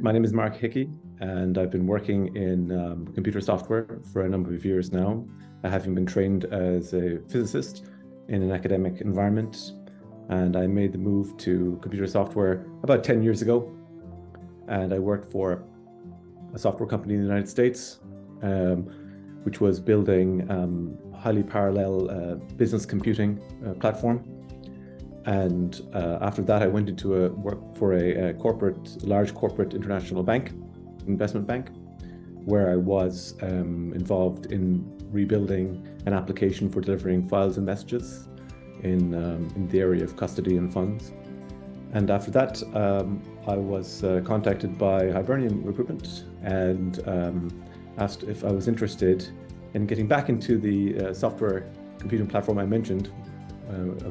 My name is Mark Hickey, and I've been working in um, computer software for a number of years now, having been trained as a physicist in an academic environment. And I made the move to computer software about 10 years ago. And I worked for a software company in the United States, um, which was building um, highly parallel uh, business computing uh, platform and uh, after that, I went into a work for a, a, corporate, large corporate international bank, investment bank, where I was um, involved in rebuilding an application for delivering files and messages in, um, in the area of custody and funds. And after that, um, I was uh, contacted by Hibernian Recruitment and um, asked if I was interested in getting back into the uh, software computing platform I mentioned,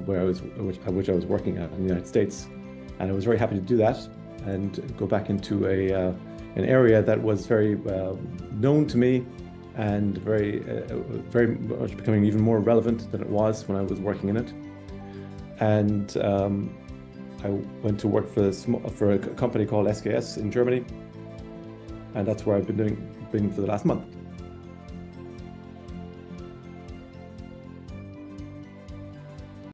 where I was, which, which, I was working at in the United States, and I was very happy to do that and go back into a uh, an area that was very uh, known to me and very very much becoming even more relevant than it was when I was working in it. And um, I went to work for a, for a company called SKS in Germany, and that's where I've been doing been for the last month.